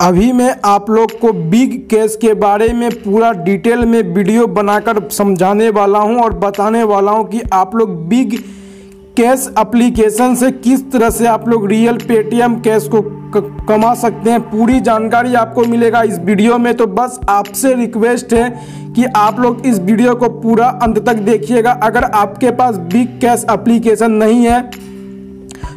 अभी मैं आप लोग को बिग कैश के बारे में पूरा डिटेल में वीडियो बनाकर समझाने वाला हूँ और बताने वाला हूँ कि आप लोग बिग कैश एप्लीकेशन से किस तरह से आप लोग रियल पेटीएम कैश को कमा सकते हैं, पूरी जानकारी आपको मिलेगा इस वीडियो में। तो बस आपसे रिक्वेस्ट है कि आप लोग इस वीडियो को पूरा अंत तक देखिएगा। अगर आपके पास बिग कैश एप्लीकेशन नहीं है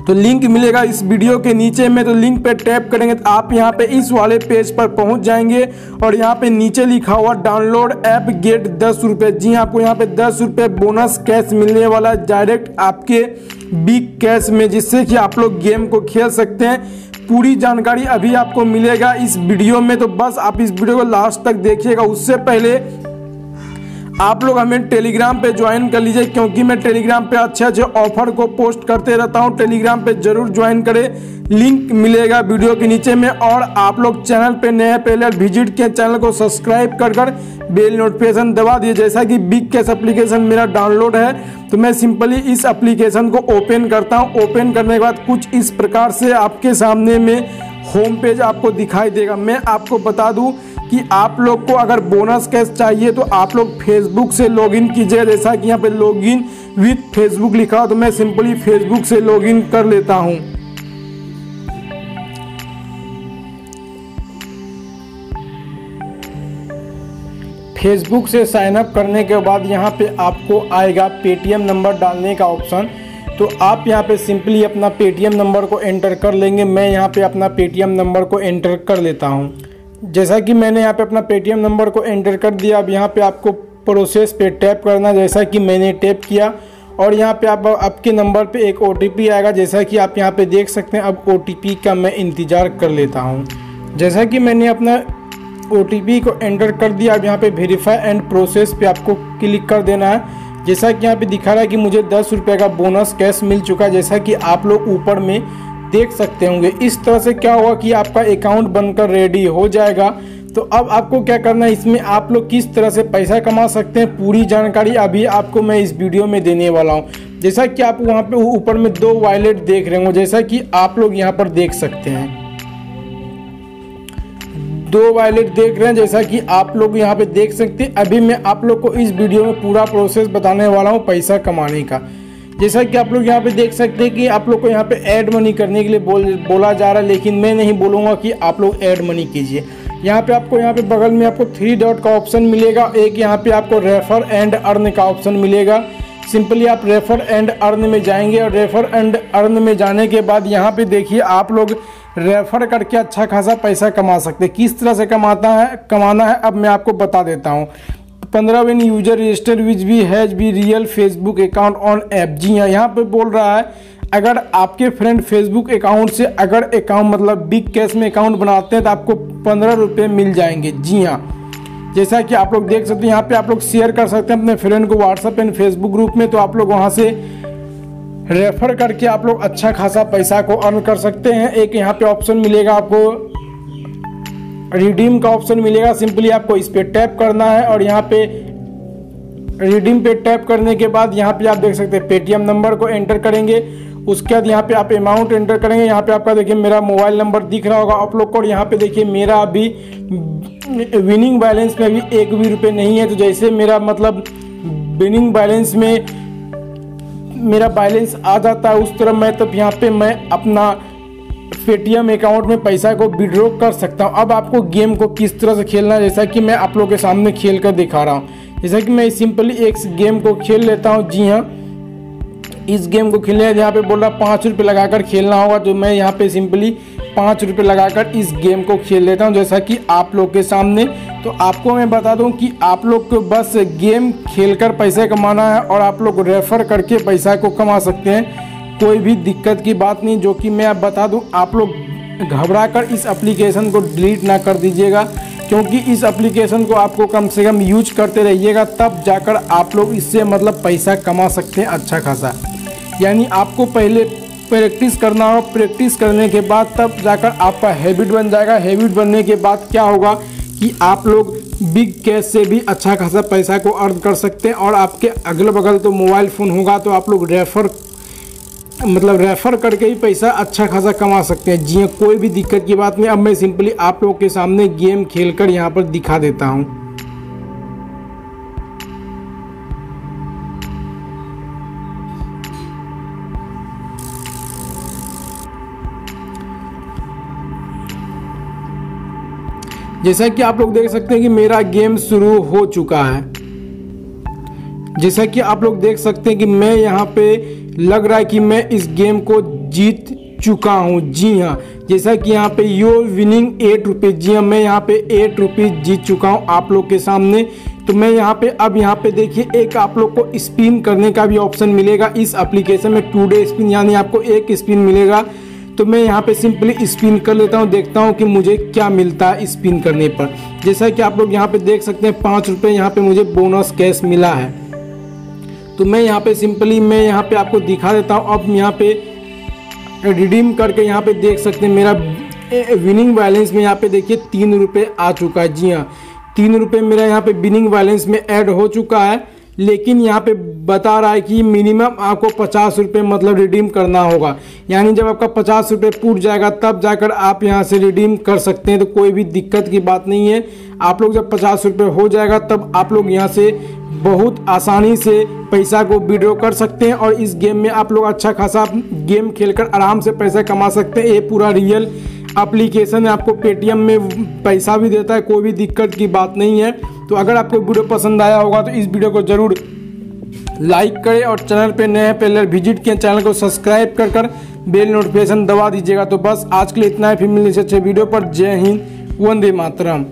तो लिंक मिलेगा इस वीडियो के नीचे में तो लिंक पे टैप करेंगे तो आप यहाँ पे इस वाले पेज पर पहुँच जाएँगे और यहाँ पे नीचे लिखा हुआ डाउनलोड ऐप गेट दस रुपये जी हाँ, आपको यहाँ पे दस रुपये बोनस कैश मिलने वाला है डायरेक्ट आपके बिग कैश में जिससे कि आप लोग गेम को खेल सकते हैं। पूरी जानकारी अभी आपको मिलेगा इस वीडियो में तो बस आप इस वीडियो को लास्ट तक देखिएगा। उससे पहले आप लोग हमें टेलीग्राम पे ज्वाइन कर लीजिए, क्योंकि मैं टेलीग्राम पे अच्छे अच्छे ऑफ़र को पोस्ट करते रहता हूँ। टेलीग्राम पे ज़रूर ज्वाइन करें। लिंक मिलेगा वीडियो के नीचे में, और आप लोग चैनल पे नए पहले विज़िट किए चैनल को सब्सक्राइब कर कर बेल नोटिफिकेशन दबा दिए जैसा कि बिग कैश एप्लीकेशन मेरा डाउनलोड है तो मैं सिंपली इस एप्लीकेशन को ओपन करता हूँ। ओपन करने के बाद कुछ इस प्रकार से आपके सामने में होम पेज आपको दिखाई देगा। मैं आपको बता दूँ कि आप लोग को अगर बोनस कैश चाहिए तो आप लोग फेसबुक से लॉगिन कीजिए जैसा कि यहाँ पे लॉगिन विथ फेसबुक लिखा हो तो मैं सिंपली फेसबुक से लॉगिन कर लेता हूँ। फेसबुक से साइन अप करने के बाद यहाँ पे आपको आएगा पेटीएम नंबर डालने का ऑप्शन तो आप यहाँ पे सिंपली अपना पेटीएम नंबर को एंटर कर लेंगे। मैं यहाँ पे अपना पेटीएम नंबर को एंटर कर लेता हूँ। जैसा कि मैंने यहाँ पे अपना पेटीएम नंबर को एंटर कर दिया, अब यहाँ पे आपको प्रोसेस पे टैप करना, जैसा कि मैंने टैप किया, और यहाँ पे आप, आपके नंबर पे एक ओटीपी आएगा, जैसा कि आप यहाँ पे देख सकते हैं, अब ओटीपी का मैं इंतज़ार कर लेता हूँ। जैसा कि मैंने अपना ओटीपी को एंटर कर दिया, अब यहाँ पे वेरीफाई एंड प्रोसेस पे आपको क्लिक कर देना है। जैसा कि यहाँ पे दिखा रहा है कि मुझे दस रुपये का बोनस कैश मिल चुका है, जैसा कि आप लोग ऊपर में देख सकते होंगे। इस तरह से क्या होगा कि आपका अकाउंट बनकर रेडी हो जाएगा। तो अब आपको क्या करना है, इसमें आप लोग किस तरह से पैसा कमा सकते हैं, पूरी जानकारी अभी आपको मैं इस वीडियो में देने वाला हूँ। जैसा कि आप वहाँ पे ऊपर में दो वायलेट देख रहे हो जैसा कि आप लोग यहाँ पर देख सकते हैं। दो वायलेट देख रहे हैं, जैसा कि आप लोग यहाँ पे देख सकते हैं। अभी मैं आप लोग को इस वीडियो में पूरा प्रोसेस बताने वाला हूँ पैसा कमाने का। जैसा कि आप लोग यहाँ पे देख सकते हैं कि आप लोग को यहाँ पे ऐड मनी करने के लिए बोल, बोला जा रहा है, लेकिन मैं नहीं बोलूँगा कि आप लोग ऐड मनी कीजिए। यहाँ पे आपको, यहाँ पे बगल में आपको थ्री डॉट का ऑप्शन मिलेगा। एक यहाँ पे आपको रेफर एंड अर्न का ऑप्शन मिलेगा। सिंपली आप रेफर एंड अर्न में जाएँगे और रेफर एंड अर्न में जाने के बाद यहाँ पे देखिए, आप लोग रेफर करके अच्छा खासा पैसा कमा सकते किस तरह से कमाता है, कमाना है, अब मैं आपको बता देता हूँ। पंद्रह विन यूज़र रजिस्टर विच भी has be real Facebook account on app जी हाँ यहाँ पे बोल रहा है, अगर आपके फ्रेंड फेसबुक अकाउंट से अगर अकाउंट मतलब बिग कैश में अकाउंट बनाते हैं तो आपको पंद्रह रुपये मिल जाएँगे। जी हाँ जैसा कि आप लोग देख सकते हैं, यहाँ पे आप लोग शेयर कर सकते हैं अपने फ्रेंड को व्हाट्सएप एंड फेसबुक ग्रुप में तो आप लोग वहाँ से रेफर करके आप लोग अच्छा खासा पैसा को अर्न कर सकते हैं। एक यहाँ पे ऑप्शन मिलेगा आपको रिडीम का ऑप्शन मिलेगा। सिंपली आपको इस पर टैप करना है और यहाँ पे रिडीम पे टैप करने के बाद यहाँ पे आप देख सकते हैं पेटीएम नंबर को एंटर करेंगे। उसके बाद यहाँ पे आप अमाउंट एंटर करेंगे। यहाँ पे आपका देखिए, मेरा मोबाइल नंबर दिख रहा होगा। आप लोग को और यहाँ पे देखिए, मेरा अभी विनिंग बैलेंस में अभी एक भी रुपये नहीं है। तो जैसे मेरा मतलब विनिंग बैलेंस में मेरा बैलेंस आ जाता है, उस तरह मैं तब यहाँ पे मैं अपना पेटीएम अकाउंट में पैसा को विड्रॉ कर सकता हूँ। अब आपको गेम को किस तरह से खेलना है? जैसा कि मैं आप लोगों के सामने खेल कर दिखा रहा हूँ। जैसा कि मैं सिंपली एक गेम को खेल लेता हूँ। जी हाँ इस गेम को खेलने यहाँ पे बोल रहा पाँच रुपये लगाकर खेलना होगा तो मैं यहाँ पे सिंपली पाँच रुपये लगाकर इस गेम को खेल लेता हूँ। जैसा कि आप लोग के सामने तो आपको मैं बता दूँ कि आप लोग को बस गेम खेलकर पैसे कमाना है और आप लोग रेफर करके पैसा को कमा सकते हैं। कोई भी दिक्कत की बात नहीं, जो कि मैं आप बता दूँ, आप लोग घबरा कर इस एप्लीकेशन को डिलीट ना कर दीजिएगा, क्योंकि इस एप्लीकेशन को आपको कम से कम यूज़ करते रहिएगा, तब जाकर आप लोग इससे मतलब पैसा कमा सकते हैं अच्छा खासा। यानी आपको पहले प्रैक्टिस करना हो प्रैक्टिस करने के बाद तब जाकर आपका हैबिट बन जाएगा। हैबिट बनने के बाद क्या होगा कि आप लोग बिग कैश से भी अच्छा खासा पैसा को अर्न कर सकते हैं, और आपके अगल बगल तो मोबाइल फ़ोन होगा तो आप लोग रेफर मतलब रेफ़र करके ही पैसा अच्छा खासा कमा सकते हैं। जी कोई भी दिक्कत की बात नहीं, अब मैं सिंपली आप लोगों के सामने गेम खेलकर यहाँ पर दिखा देता हूँ। जैसा कि आप लोग देख सकते हैं कि मेरा गेम शुरू हो चुका है। जैसा कि आप लोग देख सकते हैं कि मैं यहाँ पे लग रहा है कि मैं इस गेम को जीत चुका हूँ। जी हाँ जैसा कि यहाँ पे यो विनिंग एट रुपीज़ जी हाँ मैं यहाँ पे एट रुपीज़ जीत चुका हूँ आप लोग के सामने। तो मैं यहाँ पे, अब यहाँ पे देखिए, एक आप लोग को स्पिन करने का भी ऑप्शन मिलेगा इस एप्लीकेशन में टू डे स्पिन यानी आपको एक स्पिन मिलेगा। तो मैं यहाँ पे सिंपली स्पिन कर लेता हूँ, देखता हूँ कि मुझे क्या मिलता है स्पिन करने पर। जैसा कि आप लोग यहाँ पे देख सकते हैं, पाँच रुपये यहाँ पे मुझे बोनस कैश मिला है। तो मैं यहाँ पे सिंपली मैं यहाँ पे आपको दिखा देता हूँ। अब यहाँ पे रिडीम करके यहाँ पे देख सकते हैं। मेरा विनिंग बैलेंस में यहाँ पे देखिए तीन रुपये आ चुका है। जी हाँ तीन रुपये मेरा यहाँ पे विनिंग बैलेंस में ऐड हो चुका है। लेकिन यहाँ पे बता रहा है कि मिनिमम आपको पचास रुपये मतलब रिडीम करना होगा। यानी जब आपका पचास रुपये पूट जाएगा, तब जाकर आप यहाँ से रिडीम कर सकते हैं। तो कोई भी दिक्कत की बात नहीं है। आप लोग जब पचास रुपये हो जाएगा, तब आप लोग यहाँ से बहुत आसानी से पैसा को विड्रॉ कर सकते हैं और इस गेम में आप लोग अच्छा खासा गेम खेलकर आराम से पैसा कमा सकते हैं। ये पूरा रियल एप्लीकेशन है। आपको पेटीएम में पैसा भी देता है, कोई भी दिक्कत की बात नहीं है। तो अगर आपको वीडियो पसंद आया होगा तो इस वीडियो को ज़रूर लाइक करें और चैनल पे नए पहले विज़िट किए चैनल को सब्सक्राइब कर कर बेल नोटिफिकेशन दबा दीजिएगा। तो बस आज के लिए इतना ही। फिर मिलने से अच्छे वीडियो पर। जय हिंद, वंदे मातरम।